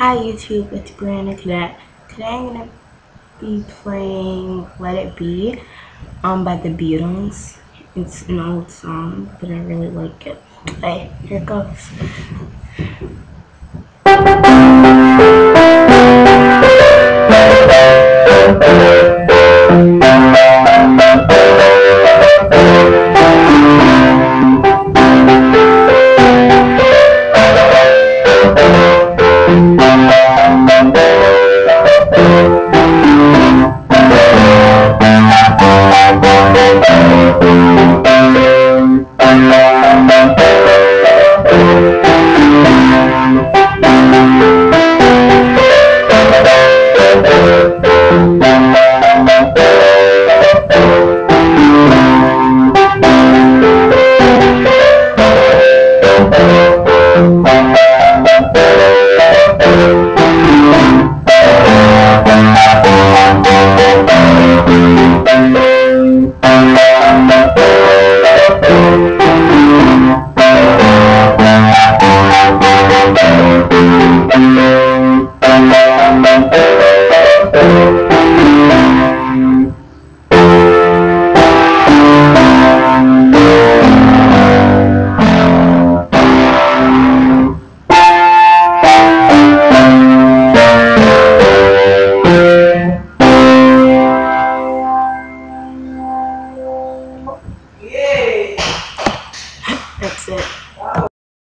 Hi YouTube, it's Brianna Cadet. Today I'm gonna be playing Let It Be um by the Beatles. It's an old song, but I really like it. Okay, here it goes. Thank